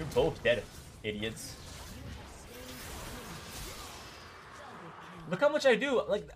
You're both dead, idiots. Look how much I do. Like,